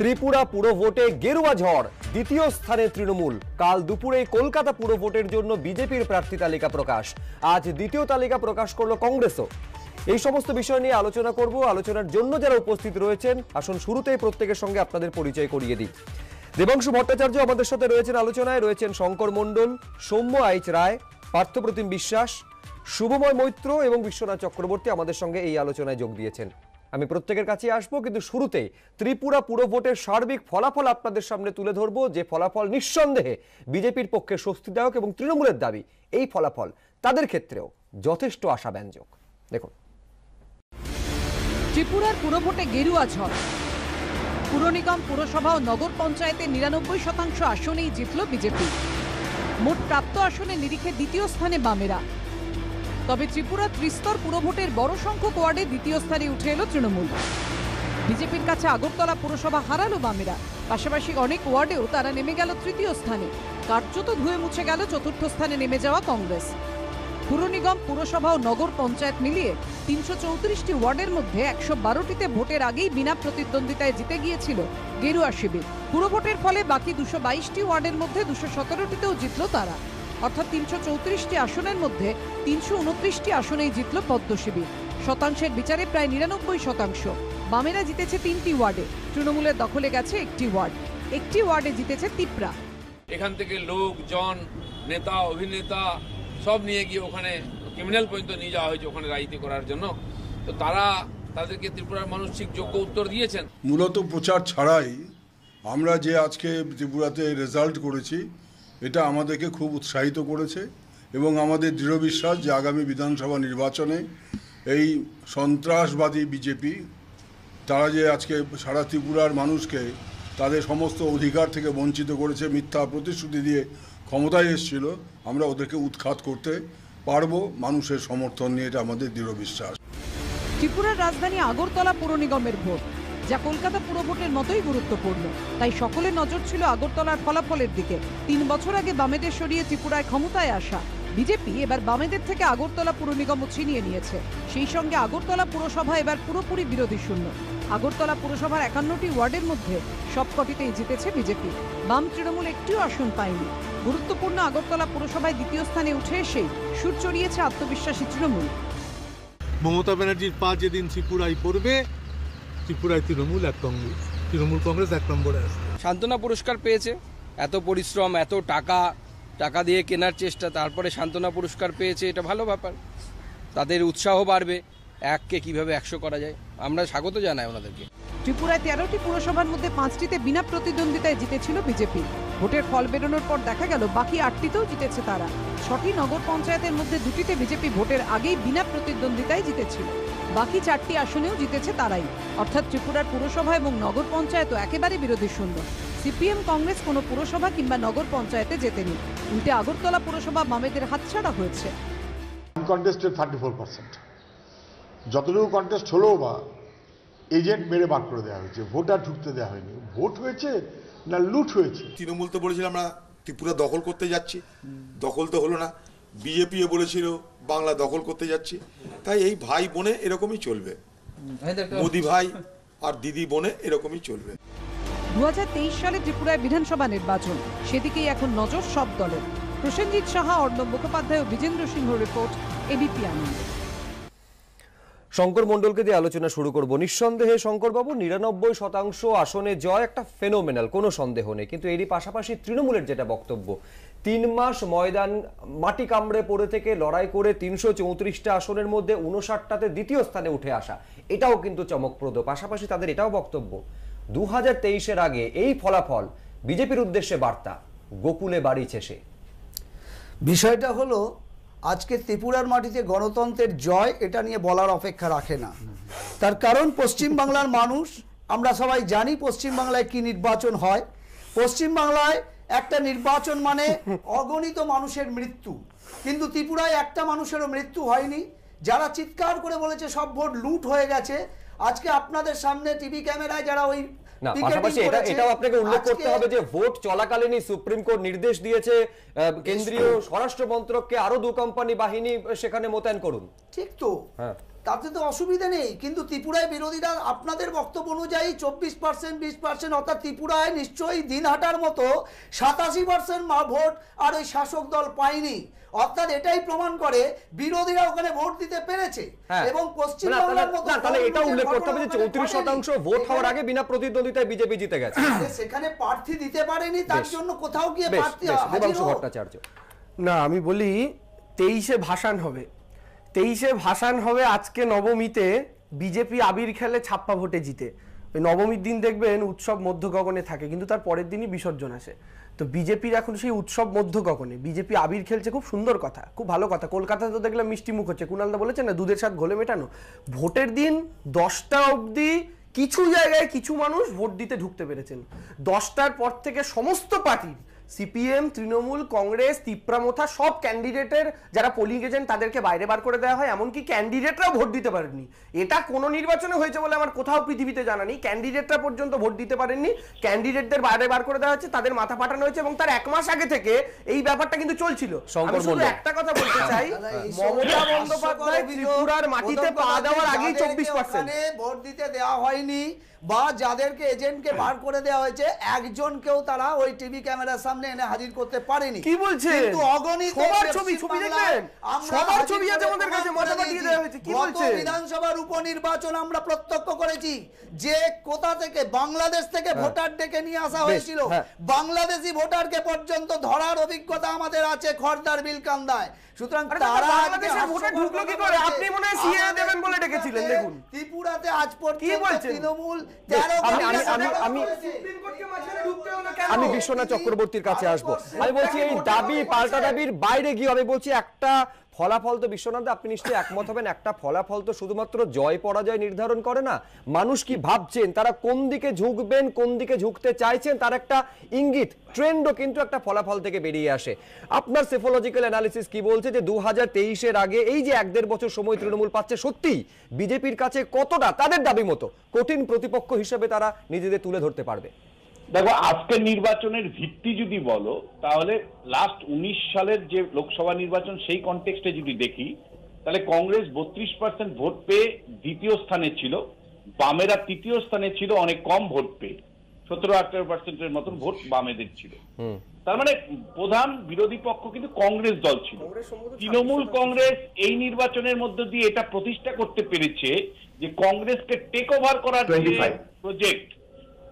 ত্রিপুরা পুরভোটে গেরুয়া ঝড়, দ্বিতীয় স্থানে তৃণমূল। কাল দুপুরে কলকাতা পুরভোটের জন্য বিজেপির প্রার্থী তালিকা প্রকাশ। আজ দ্বিতীয় তালিকা প্রকাশ করল কংগ্রেসও। এই সমস্ত বিষয় নিয়ে আলোচনা করব, আলোচনার জন্য যারা উপস্থিত রয়েছেন, আসুন শুরুতেই প্রত্যেকের সঙ্গে আপনাদের পরিচয় করিয়ে দিই। দেবাংশু ভট্টাচার্য আমাদের সাথে রয়েছেন, আলোচনায় রয়েছেন শঙ্কর মণ্ডল, সৌম্য আইচ রায়, পার্থপ্রতিম বিশ্বাস, শুভময় মৈত্র এবং বিশ্বনাথ চক্রবর্তী আমাদের সঙ্গে এই আলোচনায় যোগ দিয়েছেন। আমি প্রত্যেকের কাছে আসব, কিন্তু শুরুতেই ত্রিপুরা পুরো ভোটের সার্বিক ফলাফল আপনাদের সামনে তুলে ধরবো, যে ফলাফল নিঃসন্দেহে বিজেপির পক্ষে স্বস্তিদায়ক এবং তৃণমূলের দাবি, এই ফলাফল তাদের ক্ষেত্রেও যথেষ্ট আশাব্যঞ্জক। দেখুন। ত্রিপুরার পুরভোটে গেরুয়া ঝড়। পুর নিগম, পুরসভা ও নগর পঞ্চায়েতে নিরানব্বই শতাংশ আসনেই জিতল বিজেপি। মোট প্রাপ্ত আসনে নিরিখে দ্বিতীয় স্থানে বামেরা। তবে ত্রিপুরা ত্রিস্তর পুরভোটের বড় সংখ্যক ওয়ার্ডে দ্বিতীয় স্থানে উঠে এলো তৃণমূল। বিজেপির কাছে আগরতলা পুরসভা হারালো বামেরা। পাশাপাশি অনেক ওয়ার্ডেও তারা নেমে গেল তৃতীয় স্থানে। কার্যত ধুয়ে মুছে গেল চতুর্থ স্থানে নেমে যাওয়া কংগ্রেস। পুর নিগম, পুরসভা ও নগর পঞ্চায়েত মিলিয়ে তিনশো চৌত্রিশটি ওয়ার্ডের মধ্যে একশো বারোটিতে ভোটের আগেই বিনা প্রতিদ্বন্দ্বিতায় জিতে গিয়েছিল গেরুয়া শিবির। পুরভোটের ফলে বাকি দুশো বাইশটি ওয়ার্ডের মধ্যে দুশো সতেরোটিতেও জিতল তারা। অর্থাৎ তিনশো চৌত্রিশটি আসনের মধ্যে তিনশো উনত্রিশটি আসনেই জিতল পদ্ম শিবির। শতাংশের বিচারে প্রায় নিরানব্বই শতাংশ। বামেরা জিতেছে তিনটি ওয়ার্ডে। তৃণমূলের দখলে গেছে একটি ওয়ার্ড। একটি ওয়ার্ডে জিতেছে তিপ্রা। এখান থেকে লোকজন নেতা অভিনেতা সব নিয়ে গিয়ে ওখানে ক্রিমিনাল পর্যন্ত নিয়ে যাওয়া হয়েছে ওখানে রাজনীতি করার জন্য। তো তারা তাদেরকে ত্রিপুরার মানুষ ঠিক যোগ্য উত্তর দিয়েছেন। মূলত প্রচার ছাড়াই আমরা যে আজকে ত্রিপুরাতে রেজাল্ট করেছি এটা আমাদেরকে খুব উৎসাহিত করেছে এবং আমাদের দৃঢ় বিশ্বাস যে আগামী বিধানসভা নির্বাচনে এই সন্ত্রাসবাদী বিজেপি, তারা যে আজকে সারা ত্রিপুরার মানুষকে তাদের সমস্ত অধিকার থেকে বঞ্চিত করেছে, মিথ্যা প্রতিশ্রুতি দিয়ে ক্ষমতায় এসেছিল, আমরা ওদেরকে উৎখাত করতে পারব মানুষের সমর্থন নিয়ে, এটা আমাদের দৃঢ় বিশ্বাস। ত্রিপুরার রাজধানী আগরতলা পুর নিগমের ভোট। যা কলকাতা পুর ভোটের মতোই গুরুত্বপূর্ণ। তাই সকলের নজর ছিল আগরতলার ফলাফলের দিকে। তিন বছর আগে বামেদের সরিয়ে ত্রিপুরায় ক্ষমতায় আসা। বিজেপি এবার বামেদের থেকে আগরতলা পুর নিগম ছিনিয়ে নিয়েছে। সেই সঙ্গে আগরতলা পুরসভা এবার পুরোপুরি বিরোধী শূন্য। আগরতলা পুরসভার একান্নটি ওয়ার্ডের মধ্যে সবকটিতেই জিতেছে বিজেপি। বাম তৃণমূল একটিও আসন পায়নি। গুরুত্বপূর্ণ আগরতলা পুরসভায় দ্বিতীয় স্থানে উঠে এসেই সুর চড়িয়েছে আত্মবিশ্বাসী তৃণমূল। মমতা ব্যানার্জির পা যেদিন ত্রিপুরায় পড়বে। ত্রিপুরায় তৃণমূল এক কংগ্রেস তৃণমূল কংগ্রেস এক নম্বরে আসবে সান্ত্বনা পুরস্কার পেয়েছে। এত পরিশ্রম এত টাকা টাকা দিয়ে কেনার চেষ্টা তারপরে সান্ত্বনা পুরস্কার পেয়েছে এটা ভালো ব্যাপার। তাদের উৎসাহ বাড়বে এককে কীভাবে একশো করা যায় আমরা স্বাগত জানাই ওনাদেরকে। ত্রিপুরায় তেরোটি পুরসভার মধ্যে পাঁচটিতে বিনা প্রতিদ্বন্দ্বিতায় জিতেছিল বিজেপি। ভোটের ফল বেরোনোর পর দেখা গেল বাকি আটটিতেও জিতেছে তারা। ছটি নগর পঞ্চায়েতের মধ্যে দুটিতে বিজেপি ভোটের আগেই বিনা প্রতিদ্বন্দ্বিতায় জিতেছিল। বাকি চারটি আসনেও জিতেছে তারাই। অর্থাৎ ত্রিপুরার পুরসভা এবং নগর পঞ্চায়েতও একেবারে বিরোধী শূন্য সিপিএম, কংগ্রেস কোনো পুরসভা কিংবা নগর পঞ্চায়েতে জেতেনি। উল্টে আগরতলা পুরসভা বামেদের হাতছাড়া হয়েছে। থার্টি ফোর পার্সেন্ট যতটুকু কন্টেস্ট হলেও বা এজেন্ট মেরে বার করে দেওয়া হয়েছে ভোটার ঢুকতে দেওয়া হয়নি। ভোট হয়েছে না লুট হয়েছে। তৃণমূল তো বলেছিল আমরা ত্রিপুরা দখল করতে যাচ্ছি। দখল তো হলো না। বিজেপিও বলেছিল বাংলা দখল করতে যাচ্ছি। তাই এই ভাই বোনে এরকমই চলবে। মোদি ভাই আর দিদি বোনে এরকমই চলবে। দু হাজার তেইশ সালে ত্রিপুরায় বিধানসভা নির্বাচন। সেদিকেই এখন নজর সব দলের। প্রসেনজিৎ সাহা অর্ণব মুখোপাধ্যায় ও বিজেন্দ্র সিংহ রিপোর্ট এবিপি আনন্দ। শঙ্কর মণ্ডলকে দিয়ে আলোচনা শুরু করব। নিঃসন্দেহে শঙ্করবাবু, নিরানব্বই শতাংশ আসনে জয় একটা ফেনোমেনাল কোনো সন্দেহ নেই। কিন্তু এরই পাশাপাশি তৃণমূলের যেটা বক্তব্য, তিন মাস ময়দান মাটি কামড়ে পড়ে থেকে লড়াই করে তিনশো চৌত্রিশটা আসনের মধ্যে উনষাটটাতে দ্বিতীয় স্থানে উঠে আসা, এটাও কিন্তু চমকপ্রদ। পাশাপাশি তাদের এটাও বক্তব্য দু হাজার তেইশের আগে এই ফলাফল বিজেপির উদ্দেশ্যে বার্তা, গোকুলে বাড়িছে সে বিষয়টা হলো আজকে ত্রিপুরার মাটিতে গণতন্ত্রের জয়, এটা নিয়ে বলার অপেক্ষা রাখে না। তার কারণ পশ্চিমবাংলার মানুষ, আমরা সবাই জানি পশ্চিমবাংলায় কি নির্বাচন হয়। পশ্চিমবাংলায় একটা নির্বাচন মানে অগণিত মানুষের মৃত্যু। কিন্তু ত্রিপুরায় একটা মানুষেরও মৃত্যু হয়নি। যারা চিৎকার করে বলেছে সব ভোট লুট হয়ে গেছে, আজকে আপনাদের সামনে টিভি ক্যামেরায় যারা ওই না পাশাপাশি এটা এটাও আপনাকে উল্লেখ করতে হবে যে ভোট চলাকালীনই সুপ্রিম কোর্ট নির্দেশ দিয়েছে কেন্দ্রীয় স্বরাষ্ট্র মন্ত্রককে আরও দু কোম্পানি বাহিনী সেখানে মোতায়েন করুন। ঠিক তো। হ্যাঁ। তাতে তো অসুবিধা নেই কিন্তু ত্রিপুরায় বিরোধীরা আপনাদের বক্তব্য অনুযায়ী চব্বিশ পার্সেন্ট বিশ পার্সেন্ট অর্থাৎ ত্রিপুরায় নিশ্চয়ই দিনহাটার মতো সাতাশি পার্সেন্ট ভোট আর ওই শাসক দল পায়নি। অর্থাৎ এটাই প্রমাণ করে বিরোধীরা ওখানে ভোট দিতে পেরেছে হ্যাঁ। এবং মতো তাহলে এটা উল্লেখ করতে হবে যে চৌত্রিশ শতাংশ ভোট হওয়ার আগে বিনা প্রতিদ্বন্দ্বিতায় বিজেপি জিতে গেছে। সেখানে প্রার্থী দিতে পারেনি তার জন্য কোথাও গিয়ে প্রার্থী। ভট্টাচার্য। না আমি বলি তেইশে ভাসান হবে। তেইশে ভাসান হবে আজকে নবমীতে বিজেপি আবির খেলে ছাপ্পা ভোটে জিতে। নবমীর দিন দেখবেন উৎসব মধ্য গগনে থাকে, কিন্তু তার পরের দিনই বিসর্জন আসে। তো বিজেপির এখন সেই উৎসব মধ্য গগনে, বিজেপি আবির খেলছে খুব সুন্দর কথা, খুব ভালো কথা। কলকাতাতে তো দেখলাম মিষ্টি মুখ হচ্ছে কুণালদা বলেছে না, দুধের সাথে ঘোলে মেটানো। ভোটের দিন দশটা অবধি কিছু জায়গায় কিছু মানুষ ভোট দিতে ঢুকতে পেরেছেন। দশটার পর থেকে সমস্ত পার্টির সিপিএম তৃণমূল কংগ্রেস তিপ্রামথা সব ক্যান্ডিডেটের যারা পোলিং এজেন্ট তাদেরকে বাইরে বার করে দেওয়া হয়। এমনকি ক্যান্ডিডেটরাও ভোট দিতে পারেননি। এটা কোনো নির্বাচনে হয়েছে বলে আমার কোথাও পৃথিবীতে জানা নেই। ক্যান্ডিডেটরা পর্যন্ত ভোট দিতে পারেননি। ক্যান্ডিডেটদের বাইরে বার করে দেওয়া হচ্ছে তাদের মাথা পাঠানো হয়েছে এবং তার এক মাস আগে থেকে এই ব্যাপারটা কিন্তু চলছিল। আমি শুধু একটা কথা বলতে চাই মমতা বন্দ্যোপাধ্যায় ত্রিপুরার মাটিতে পা দেওয়ার আগেই চব্বিশ পার্সেন্ট ভোট দিতে দেওয়া হয়নি। বা যাদেরকে এজেন্টকে বার করে দেওয়া হয়েছে একজনকেও তারা ওই টিভি ক্যামেরার সামনে এনে হাজির করতে পারেনি কি বলছেন? কিন্তু অগণিত সবার ছবি, ছবি দেখলেন? সবার ছবি আছে আমাদের কাছে, পাঠিয়ে দিয়েছি। দেওয়া হয়েছে। কি গত বিধানসভার উপনির্বাচন আমরা প্রত্যক্ষ করেছি যে কোথা থেকে বাংলাদেশ থেকে ভোটার ডেকে নিয়ে আসা হয়েছিল হ্যাঁ। বাংলাদেশি ভোটারকে পর্যন্ত ধরার অভিজ্ঞতা আমাদের আছে খড়দার বিলকান্দায় সুতরাং তারা ঢুকলো কি করে? আপনি মনে হয় আমাদের দেবেন বলে ডেকেছিলেন, ত্রিপুরাতে- দেখুন। ত্রিপুরাতে আজ পর্যন্ত? তৃণমূল আমি- আমি- আমি- আমি- আমি বিশ্বনাথ চক্রবর্তীর কাছে আসব। আমি বলছি এই দাবি পাল্টা দাবির বাইরে গিয়ে আমি বলছি একটা ফলাফল তো বিশ্বনাথ আপনি নিশ্চয়ই একমত হবেন, একটা ফলাফল তো শুধুমাত্র জয় পরাজয় নির্ধারণ করে না। মানুষ কি ভাবছেন, তারা কোন দিকে ঝুঁকবেন, কোন দিকে ঝুঁকতে চাইছেন, তার একটা ইঙ্গিত ট্রেন্ডও কিন্তু একটা ফলাফল থেকে বেরিয়ে আসে। আপনার সেফোলজিক্যাল অ্যানালিসিস কি বলছে যে দু হাজার আগে এই যে এক দেড় বছর সময় তৃণমূল পাচ্ছে সত্যি বিজেপির কাছে কতটা, তাদের দাবি মতো, কঠিন প্রতিপক্ষ হিসেবে তারা নিজেদের তুলে ধরতে পারবে? দেখো আজকের নির্বাচনের ভিত্তি যদি বলো তাহলে লাস্ট উনিশ সালের যে লোকসভা নির্বাচন সেই কনটেক্সটে যদি দেখি তাহলে কংগ্রেস বত্রিশ পার্সেন্ট ভোট পেয়ে দ্বিতীয় স্থানে ছিল। বামেরা তৃতীয় স্থানে ছিল অনেক কম ভোট পেয়ে। সতেরো আঠারো পার্সেন্টের মতন ভোট বামেদের ছিল। তার মানে প্রধান বিরোধী পক্ষ কিন্তু কংগ্রেস দল ছিল। তৃণমূল কংগ্রেস এই নির্বাচনের মধ্য দিয়ে এটা প্রতিষ্ঠা করতে পেরেছে যে কংগ্রেসকে টেক ওভার করার যে প্রজেক্ট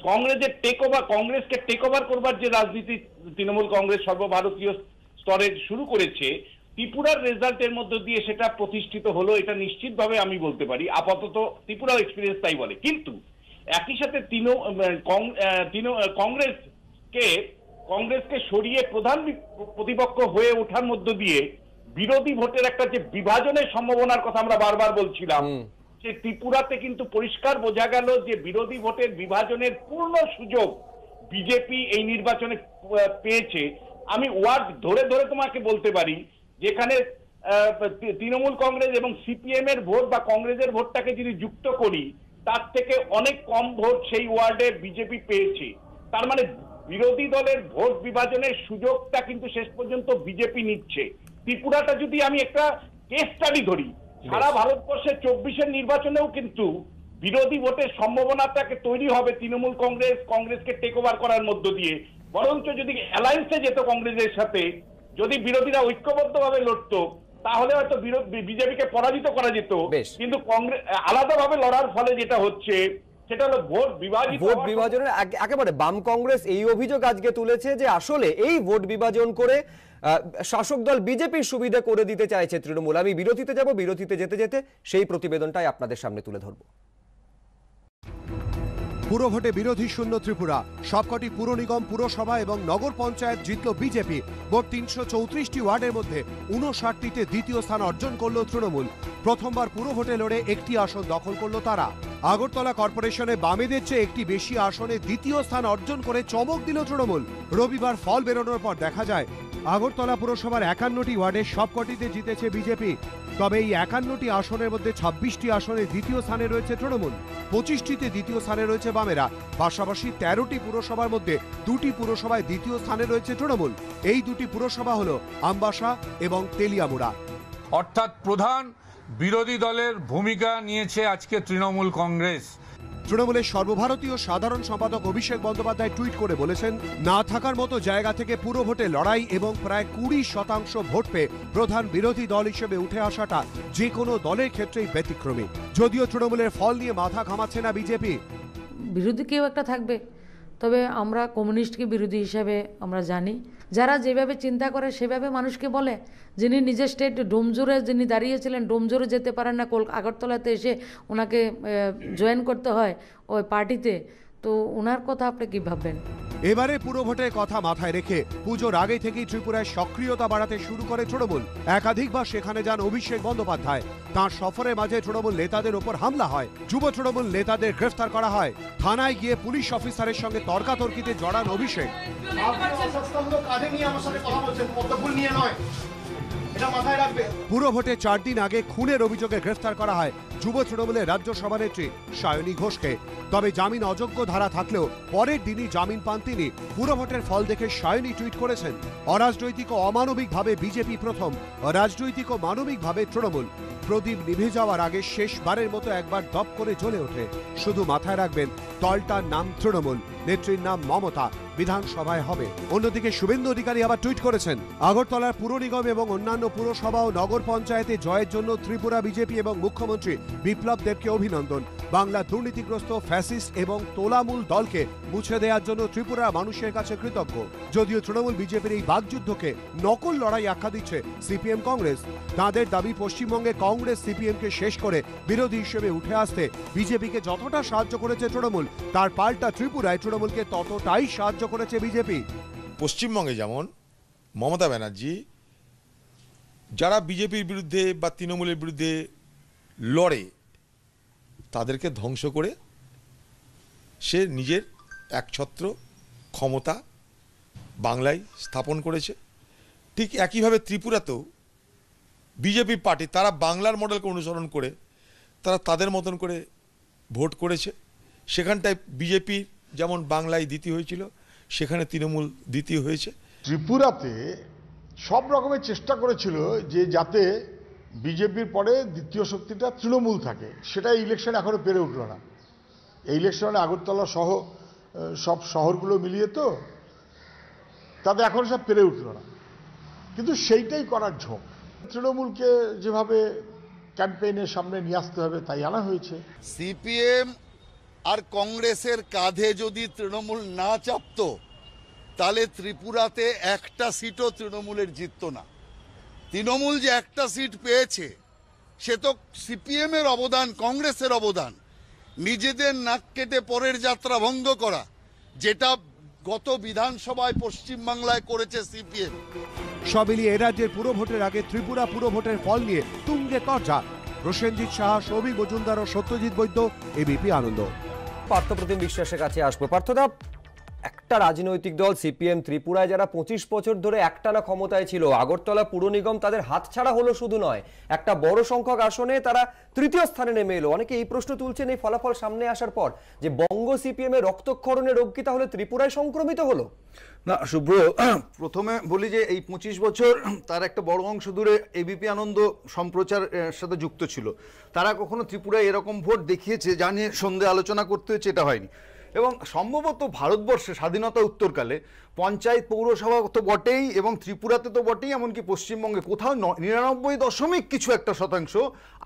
কংগ্রেসের টেক ওভার কংগ্রেসকে টেক ওভার করবার যে রাজনীতি তৃণমূল কংগ্রেস সর্বভারতীয় স্তরে শুরু করেছে ত্রিপুরার রেজাল্টের মধ্য দিয়ে সেটা প্রতিষ্ঠিত হলো এটা নিশ্চিতভাবে আমি বলতে পারি। আপাতত ত্রিপুরার এক্সপিরিয়েন্স তাই বলে। কিন্তু একই সাথে আহ, কংগ্রেসকে কংগ্রেসকে সরিয়ে প্রধান প্রতিপক্ষ হয়ে ওঠার মধ্য দিয়ে বিরোধী ভোটের একটা যে বিভাজনের সম্ভাবনার কথা আমরা বারবার বলছিলাম যে ত্রিপুরাতে কিন্তু পরিষ্কার বোঝা গেল যে বিরোধী ভোটের বিভাজনের পূর্ণ সুযোগ বিজেপি এই নির্বাচনে পেয়েছে। আমি ওয়ার্ড ধরে ধরে তোমাকে বলতে পারি, যেখানে তৃণমূল কংগ্রেস এবং সিপিএম এর ভোট বা কংগ্রেসের ভোটটাকে যদি যুক্ত করি, তার থেকে অনেক কম ভোট সেই ওয়ার্ডে বিজেপি পেয়েছে। তার মানে বিরোধী দলের ভোট বিভাজনের সুযোগটা কিন্তু শেষ পর্যন্ত বিজেপি নিচ্ছে। ত্রিপুরাটা যদি আমি একটা কেস স্টাডি ধরি সারা ভারতবর্ষে চব্বিশের নির্বাচনেও কিন্তু বিরোধী ভোটের সম্ভাবনাটাকে তৈরি হবে তৃণমূল কংগ্রেস কংগ্রেসকে টেক ওভার করার মধ্য দিয়ে। বরঞ্চ যদি অ্যালায়েন্সে যেত কংগ্রেসের সাথে যদি বিরোধীরা ঐক্যবদ্ধভাবে লড়ত তাহলে হয়তো বিজেপিকে পরাজিত করা যেত। কিন্তু কংগ্রেস আলাদাভাবে লড়ার ফলে যেটা হচ্ছে সেটা হলো ভোট বিভাজিত ভোট বিভাজনের একেবারে বাম কংগ্রেস এই অভিযোগ আজকে তুলেছে যে আসলে এই ভোট বিভাজন করে শাসক দল বিজেপির সুবিধা করে দিতে চাইছে তৃণমূল। আমি বিরতিতে যাব বিরতিতে যেতে যেতে সেই প্রতিবেদনটাই আপনাদের সামনে তুলে ধরবো। পুরো ভোটে বিরোধী শূন্য ত্রিপুরা। সবকটি পুর নিগম পুরসভা এবং নগর পঞ্চায়েত জিতল বিজেপি। মোট তিনশো চৌত্রিশটি ওয়ার্ডের মধ্যে উনষাটটিতে দ্বিতীয় স্থান অর্জন করল তৃণমূল। প্রথমবার পুরো ভোটে লড়ে একটি আসন দখল করল তারা। আগরতলা কর্পোরেশনে বামেদের চেয়ে একটি বেশি আসনে দ্বিতীয় স্থান অর্জন করে চমক দিল তৃণমূল। রবিবার ফল বেরোনোর পর দেখা যায়, আগরতলা পুরসভার একান্নটি ওয়ার্ডে সবকটিতে জিতেছে বিজেপি। তবে এই একান্নটি আসনের মধ্যে ছাব্বিশটি আসনে দ্বিতীয় স্থানে রয়েছে তৃণমূল, পঁচিশটিতে দ্বিতীয় স্থানে রয়েছে বামেরা। পাশাপাশি তেরোটি পুরসভার মধ্যে দুটি পুরসভায় দ্বিতীয় স্থানে রয়েছে তৃণমূল। এই দুটি পুরসভা হল আমবাসা এবং তেলিয়ামুড়া। অর্থাৎ প্রধান বিরোধী দলের ভূমিকা নিয়েছে আজকে তৃণমূল কংগ্রেস। তৃণমূলের সর্বভারতীয় সাধারণ সম্পাদক অভিষেক বন্দ্যোপাধ্যায় টুইট করে বলেছেন না থাকার মতো জায়গা থেকে পুরো ভোটে লড়াই এবং প্রায় কুড়ি শতাংশ ভোট পেয়ে প্রধান বিরোধী দল হিসেবে উঠে আসাটা যে কোনো দলের ক্ষেত্রেই ব্যতিক্রমী। যদিও তৃণমূলের ফল নিয়ে মাথা ঘামাচ্ছে না বিজেপি। বিরোধী কেউ একটা থাকবে তবে আমরা কমিউনিস্টকে বিরোধী হিসাবে আমরা জানি। যারা যেভাবে চিন্তা করে, সেভাবে মানুষকে বলে যিনি নিজের স্টেট ডোমজোরে যিনি দাঁড়িয়েছিলেন, ডোমজোরে যেতে পারেন না। কল, আগরতলাতে এসে ওনাকে জয়েন করতে হয় ওই পার্টিতে তো ওনার কথা আপনি কী ভাববেন? এবারে পুরো ভোটের কথা মাথায় রেখে পুজোর আগে থেকেই ত্রিপুরায় সক্রিয়তা বাড়াতে শুরু করে তৃণমূল। একাধিকবার সেখানে যান অভিষেক বন্দ্যোপাধ্যায়। তাঁর সফরের মাঝে তৃণমূল নেতাদের ওপর হামলা হয়। যুব তৃণমূল নেতাদের গ্রেফতার করা হয়। থানায় গিয়ে পুলিশ অফিসারের সঙ্গে তর্কাতর্কিতে জড়ান অভিষেক। পুরো ভোটে চার দিন আগে খুনের অভিযোগে গ্রেফতার করা হয় যুব তৃণমূলের রাজ্য সভানেত্রী সায়নী ঘোষকে। তবে জামিন অযোগ্য ধারা থাকলেও পরের দিনই জামিন পান তিনি। পুরো ভোটের ফল দেখে সায়নী টুইট করেছেন, অরাজনৈতিক ও অমানবিকভাবে বিজেপি প্রথম রাজনৈতিক ও মানবিকভাবে তৃণমূল। প্রদীপ নিভে যাওয়ার আগে শেষবারের মতো একবার দপ করে জ্বলে ওঠে। শুধু মাথায় রাখবেন, দলটার নাম তৃণমূল, নেত্রীর নাম মমতা, বিধানসভায় হবে। অন্যদিকে শুভেন্দু অধিকারী আবার টুইট করেছেন, আগরতলার পুর নিগম এবং অন্যান্য পুরসভা ও নগর পঞ্চায়েতে জয়ের জন্য ত্রিপুরা বিজেপি এবং মুখ্যমন্ত্রী বিপ্লব দেবকে অভিনন্দন। বাংলা দুর্নীতিগ্রস্ত ফ্যাসিস্ট এবং তোলামূল দলকে মুছে দেওয়ার জন্য ত্রিপুরার মানুষের কাছে কৃতজ্ঞ। যদিও তৃণমূল বিজেপির এই বাকযুদ্ধকে নকল লড়াই আখ্যা দিচ্ছে সিপিএম কংগ্রেস। তাদের দাবি, পশ্চিমবঙ্গে কংগ্রেস সিপিএমকে শেষ করে বিরোধী হিসেবে উঠে আসতে বিজেপিকে যতটা সাহায্য করেছে তৃণমূল, তার পাল্টা ত্রিপুরায় তৃণমূলকে ততটাই সাহায্য করেছে বিজেপি। পশ্চিমবঙ্গে যেমন মমতা ব্যানার্জি, যারা বিজেপির বিরুদ্ধে বা তৃণমূলের বিরুদ্ধে লড়ে, তাদেরকে ধ্বংস করে সে নিজের একছত্র ক্ষমতা বাংলায় স্থাপন করেছে। ঠিক একইভাবে ত্রিপুরাতেও বিজেপি পার্টি, তারা বাংলার মডেলকে অনুসরণ করে, তারা তাদের মতন করে ভোট করেছে। সেখানটায় বিজেপি যেমন বাংলায় দ্বিতীয় হয়েছিল, সেখানে তৃণমূল দ্বিতীয় হয়েছে। ত্রিপুরাতে সব রকমের চেষ্টা করেছিল যে যাতে বিজেপির পরে দ্বিতীয় শক্তিটা তৃণমূল থাকে। সেটা ইলেকশন এখনও পেরে উঠল না। এই ইলেকশনে আগরতলা সহ সব শহরগুলো মিলিয়ে তো তাতে এখন সব পেরে উঠল না। কিন্তু সেইটাই করার ঝোঁক। তৃণমূলকে যেভাবে ক্যাম্পেইনের সামনে নিয়ে আসতে হবে তাই আনা হয়েছে। সিপিএম আর কংগ্রেসের কাঁধে যদি তৃণমূল না চাপতো, তাহলে ত্রিপুরাতে একটা সিটও তৃণমূলের জিতত না। তৃণমূল যে একটা সিট পেয়েছে, সে তো সিপিএম এর অবদান, কংগ্রেসের অবদান। নিজেদের নাক কেটে পরের যাত্রা ভঙ্গ করা, যেটা গত বিধানসভায় পশ্চিমবাংলায় করেছে সিপিএম। সব মিলিয়ে এ রাজ্যের পুরো ভোটের আগে ত্রিপুরা পুরো ভোটের ফল নিয়ে তুঙ্গে তর্জা। প্রসেনজিৎ সাহা সৌভিক মজুমদার ও সত্যজিৎ বৈদ্য এবিপি আনন্দ। পার্থপ্রতিম বিশ্বাসের কাছে আসব। পার্থদা একটা রাজনৈতিক দল সিপিএম ত্রিপুরায় যারা পঁচিশ বছর ধরে একটানা ক্ষমতায় ছিল, আগরতলা পুর নিগম তাদের হাতছাড়া হলো শুধু নয়, একটা বড় সংখ্যক আসনে তারা তৃতীয় স্থানে নেমে এলো। অনেকে এই প্রশ্ন তুলছেন এই ফলাফল সামনে আসার পর যে বঙ্গ সিপিএম এর রক্তক্ষরণের রোগ কি তাহলে ত্রিপুরায় সংক্রমিত হলো। না, শুভ্র, প্রথমে বলি যে এই পঁচিশ বছর তার একটা বড় অংশ দূরে এবিপি আনন্দ সম্প্রচার সাথে যুক্ত ছিল। তারা কখনো ত্রিপুরায় এরকম ভোট দেখিয়েছে যা নিয়ে সন্ধে আলোচনা করতে হয়েছে, এটা হয়নি। এবং সম্ভবত ভারতবর্ষে স্বাধীনতা উত্তরকালে পঞ্চায়েত পৌরসভা তো বটেই এবং ত্রিপুরাতে তো বটেই এমনকি পশ্চিমবঙ্গে কোথাও নিরানব্বই দশমিক কিছু একটা শতাংশ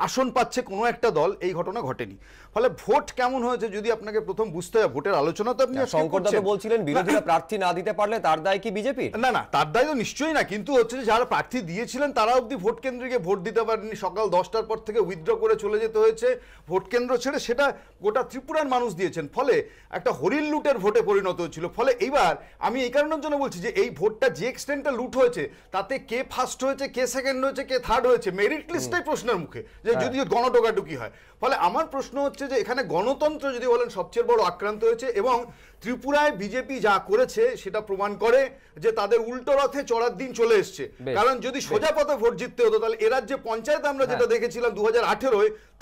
আসন পাচ্ছে কোনো একটা দল এই ঘটনা ঘটেনি। ফলে ভোট কেমন হয়েছে যদি আপনাকে প্রথম বুঝতে হয় ভোটের আলোচনা তো আপনি শঙ্করদা তো বলছিলেন বিরোধীরা প্রার্থী না দিতে পারলে তার দায় কি বিজেপি না না তার দায় তো নিশ্চয়ই না কিন্তু হচ্ছে যে যারা প্রার্থী দিয়েছিলেন তারা অবধি ভোট কেন্দ্রে গিয়ে ভোট দিতে পারেনি সকাল দশটার পর থেকে উইথড্র করে চলে যেতে হয়েছে। ভোট কেন্দ্র ছেড়ে সেটা গোটা ত্রিপুরার মানুষ দিয়েছেন। ফলে একটা হরিণ লুটের ভোটে পরিণত হয়েছিল। ফলে এইবার আমি এই কারণের জন্য বলছি যে এই ভোটটা যে এক্সটেন্টটা লুট হয়েছে তাতে কে ফার্স্ট হয়েছে কে সেকেন্ড হয়েছে কে থার্ড হয়েছে মেরিট লিস্টটাই প্রশ্নের মুখে যে হ্যাঁ। যদি গণটোকাটুকি হয়। ফলে আমার প্রশ্ন হচ্ছে যে এখানে গণতন্ত্র যদি বলেন সবচেয়ে বড় আক্রান্ত হয়েছে এবং ত্রিপুরায় বিজেপি যা করেছে সেটা প্রমাণ করে যে তাদের উল্টো রথে চড়ার দিন চলে এসছে। কারণ যদি। সোজা পথে ভোট জিততে হতো তাহলে এ রাজ্যে পঞ্চায়েত আমরা যেটা হ্যাঁ। দেখেছিলাম দু হাজার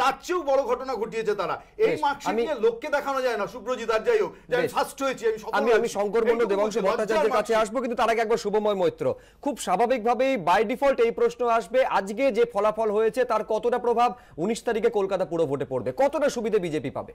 তার চেয়েও বড় ঘটনা ঘটিয়েছে তারা। এই মার্কশিট নিয়ে লোককে দেখানো যায় না সুব্রজিৎ আর যাই হোক যে আমি ফার্স্ট হয়েছি আমি আমি শঙ্কর এইটুকু দেবাংশু ভট্টাচার্যের কাছে আসব কিন্তু তার আগে একবার শুভময় মৈত্র। খুব স্বাভাবিকভাবেই বাই ডিফল্ট এই প্রশ্ন আসবে আজকে যে ফলাফল হয়েছে তার কতটা প্রভাব উনিশ তারিখে কলকাতা পুরো ভোটে পড়বে? কতটা সুবিধে বিজেপি পাবে?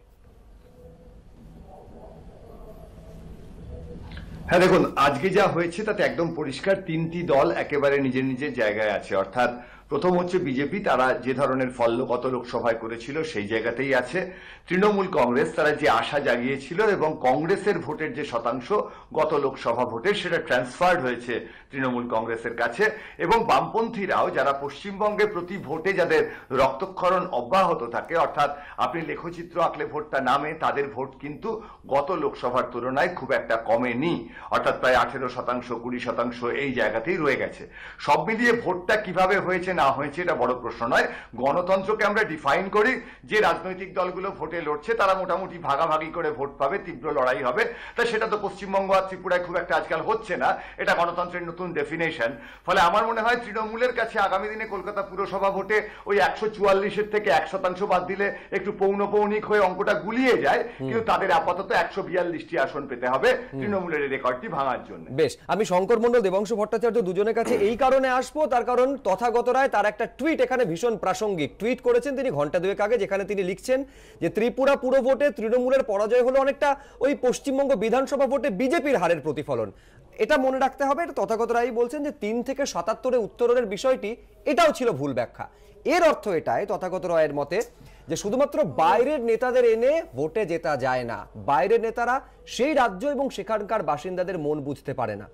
হ্যাঁ দেখুন আজকে যা হয়েছে তাতে একদম পরিষ্কার তিনটি দল একেবারে নিজের নিজের জায়গায় আছে। অর্থাৎ প্রথম হচ্ছে বিজেপি, তারা যে ধরনের ফল গত লোকসভায় করেছিল সেই জায়গাতেই আছে। তৃণমূল কংগ্রেস, তারা যে আশা জাগিয়েছিল এবং কংগ্রেসের ভোটের যে শতাংশ গত লোকসভা ভোটের সেটা ট্রান্সফার্ড হয়েছে তৃণমূল কংগ্রেসের কাছে। এবং বামপন্থীরাও, যারা পশ্চিমবঙ্গে প্রতি ভোটে যাদের রক্তক্ষরণ অব্যাহত থাকে, অর্থাৎ আপনি লেখচিত্র আঁকলে ভোটটা নামে, তাদের ভোট কিন্তু গত লোকসভার তুলনায় খুব একটা কমেনি। অর্থাৎ প্রায় আঠেরো শতাংশ, কুড়ি শতাংশ এই জায়গাতেই রয়ে গেছে। সব মিলিয়ে ভোটটা কীভাবে হয়েছে না হয়েছে এটা বড় প্রশ্ন নয়। গণতন্ত্রকে আমরা ডিফাইন করি যে রাজনৈতিক দলগুলো ভোটে লড়ছে তারা মোটামুটি ভাগাভাগি করে ভোট পাবে তীব্র লড়াই হবে। তা সেটা তো পশ্চিমবঙ্গ আর ত্রিপুরায় খুব একটা আজকাল হচ্ছে না এটা গণতন্ত্রের নতুন ডেফিনেশন ফলে আমার মনে হয় তৃণমূলের কাছে আগামী দিনে কলকাতা পুরসভা ভোটে ওই একশো চুয়াল্লিশের থেকে এক শতাংশ বাদ দিলে একটু পৌনপৌনিক হয়ে অঙ্কটা গুলিয়ে যায় কিন্তু তাদের আপাতত একশো বিয়াল্লিশটি আসন পেতে হবে তৃণমূলের রেকর্ডটি ভাঙার জন্য। বেশ আমি শঙ্কর মন্ডল দেবাংশু ভট্টাচার্য দুজনের কাছে এই কারণে আসব তার কারণ তথাগত রায় তার একটা টুইট এখানে ভীষণ প্রাসঙ্গিক। টুইট করেছেন তিনি ঘণ্টা দুয়েক আগে, যেখানে তিনি লিখছেন যে, ত্রিপুরা পুরো ভোটে তৃণমূলের পরাজয় হলো অনেকটা ওই পশ্চিমবঙ্গ বিধানসভা ভোটে বিজেপির হারের প্রতিফলন। এটা মনে রাখতে হবে, এটা তথাগত রায় বলছেন যে, তিন থেকে সাতাত্তরে উত্তরণের বিষয়টি এটাও ছিল ভুল ব্যাখ্যা। এর অর্থ এটাই, তথাগত রায়ের মতে, যে, শুধুমাত্র বাইরের নেতাদের এনে ভোটে জেতা যায় না। বাইরের নেতারা সেই রাজ্য এবং সেখানকার বাসিন্দাদের মন বুঝতে পারে না।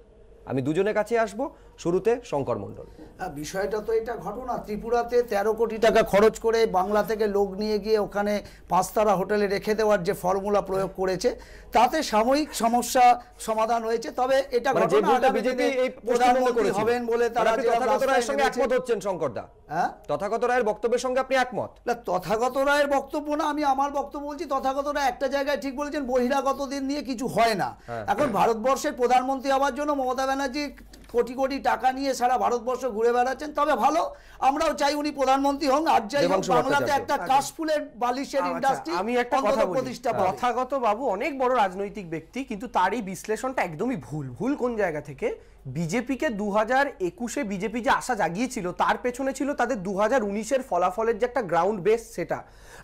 আমি দুজনের কাছে আসব। শুরুতে শঙ্কর মণ্ডল। হ্যাঁ, বিষয়টা তো এটা ঘটনা। ত্রিপুরাতে তেরো কোটি টাকা খরচ করে বাংলা থেকে লোক নিয়ে গিয়ে ওখানে পাঁচতারা হোটেলে রেখে দেওয়ার যে ফর্মুলা প্রয়োগ করেছে তাতে সাময়িক সমস্যা সমাধান হয়েছে। তবে এটা মানে ঘটনা বিজেপি প্রধানমন্ত্রী হবেন বলে তারা তথাগত রায়ের সঙ্গে একমত হচ্ছেন শঙ্করদা? হ্যাঁ? তথাগত রায়ের বক্তব্যের সঙ্গে আপনি একমত? না তথাগত রায়ের বক্তব্য না আমি আমার বক্তব্য বলছি তথাগত রায় একটা জায়গায় ঠিক বলেছেন বহিরাগত দিন নিয়ে কিছু হয় না। হ্যাঁ। এখন ভারতবর্ষের প্রধানমন্ত্রী হওয়ার জন্য মমতা ব্যানার্জি কোটি কোটি টাকা নিয়ে সারা ভারতবর্ষ ঘুরে বেড়াচ্ছেন তবে ভালো। আমরাও চাই উনি প্রধানমন্ত্রী হন আর যাই হোক বাংলাতে। একটা কাশফুলের বালিশের আচ্ছা, ইন্ডাস্ট্রি আমি একটা কথা প্রতিষ্ঠা পাবে তথাগত বাবু অনেক বড় রাজনৈতিক ব্যক্তি কিন্তু তার এই বিশ্লেষণটা একদমই ভুল। ভুল কোন জায়গা থেকে? বিজেপিকে দু হাজার একুশে বিজেপি যে আশা জাগিয়েছিল তার পেছনে ছিল তাদের দু হাজার উনিশের ফলাফলের যে একটা গ্রাউন্ড বেস সেটা।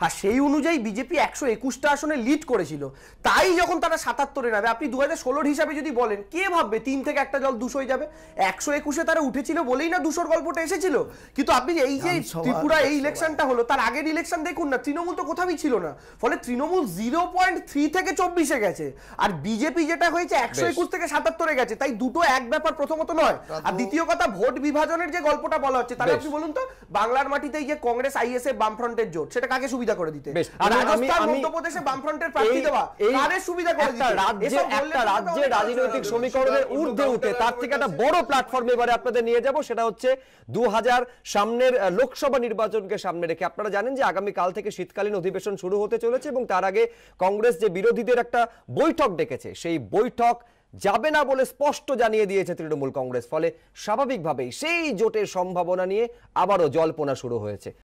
আর সেই অনুযায়ী বিজেপি একশো একুশটা আসনে লিড করেছিল। তাই যখন তারা সাতাত্তরে নামে আপনি দু হাজার ষোলোর হিসাবে যদি বলেন কে ভাববে তিন থেকে একটা জল দুশোই যাবে? একশো একুশে তারা উঠেছিল বলেই না দুশোর গল্পটা এসেছিল। কিন্তু আপনি এই যে ত্রিপুরা এই ইলেকশনটা হলো তার আগের ইলেকশন দেখুন না তৃণমূল তো কোথাও ছিল না। ফলে তৃণমূল জিরো পয়েন্ট থ্রি থেকে চব্বিশে গেছে। আর বিজেপি যেটা হয়েছে একশো একুশ থেকে সাতাত্তরে গেছে। তাই দুটো এক ব্যাপার প্রথমত নয়। আর দ্বিতীয় কথা ভোট বিভাজনের যে গল্পটা বলা হচ্ছে তাহলে। আপনি বলুন তো বাংলার মাটিতে এই যে কংগ্রেস আইএসএফ বামফ্রন্টের জোট সেটা কাকে সুবিধা করে দিতে? রাজস্থান মধ্যপ্রদেশে বামফ্রন্টের প্রার্থী দেওয়া কারে সুবিধা করে দিতে? রাজ্যে একটা রাজ্যে রাজনৈতিক সমীকরণের ঊর্ধ্বে উঠে তার থেকে একটা বড় প্ল্যাটফর্মে এবারে আপনাদের নিয়ে যাব, সেটা হচ্ছে দু হাজার সামনের লোকসভা নির্বাচনকে সামনে রেখে। আপনারা জানেন যে আগামী কাল থেকে শীতকালীন অধিবেশন শুরু হতে চলেছে এবং তার আগে কংগ্রেস যে বিরোধীদের একটা বৈঠক ডেকেছে, সেই বৈঠক যাবে না বলে স্পষ্ট জানিয়ে দিয়েছে তৃণমূল কংগ্রেস। ফলে স্বাভাবিকভাবেই সেই জোটের সম্ভাবনা নিয়ে আবারও জল্পনা শুরু হয়েছে।